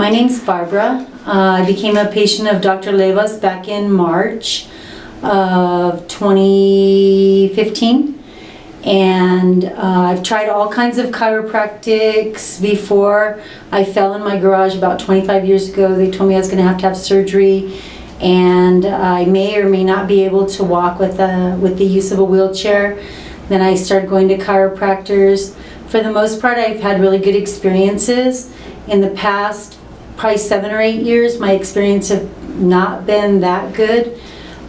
My name's Barbara. Uh, I became a patient of Dr. Levas back in March of 2015. And uh, I've tried all kinds of chiropractics before. I fell in my garage about 25 years ago. They told me I was going to have to have surgery and I may or may not be able to walk with, a, with the use of a wheelchair. Then I started going to chiropractors. For the most part, I've had really good experiences. In the past, probably seven or eight years, my experience have not been that good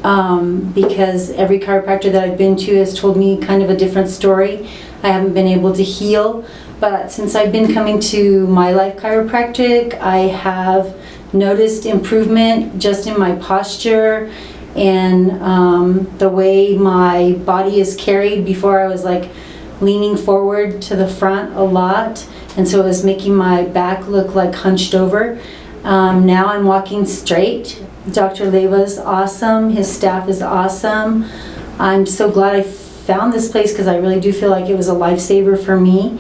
um, because every chiropractor that I've been to has told me kind of a different story. I haven't been able to heal, but since I've been coming to My Life Chiropractic, I have noticed improvement just in my posture and um, the way my body is carried. Before I was like leaning forward to the front a lot, and so it was making my back look like hunched over. Um, now I'm walking straight. Dr. Leva's awesome. His staff is awesome. I'm so glad I found this place because I really do feel like it was a lifesaver for me.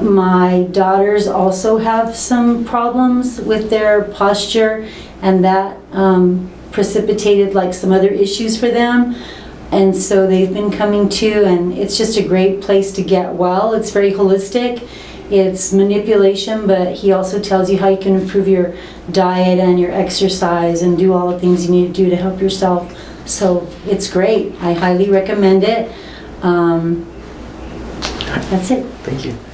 My daughters also have some problems with their posture, and that um, precipitated like some other issues for them. And so they've been coming to, and it's just a great place to get well. It's very holistic. It's manipulation, but he also tells you how you can improve your diet and your exercise and do all the things you need to do to help yourself. So it's great. I highly recommend it. Um, that's it. Thank you.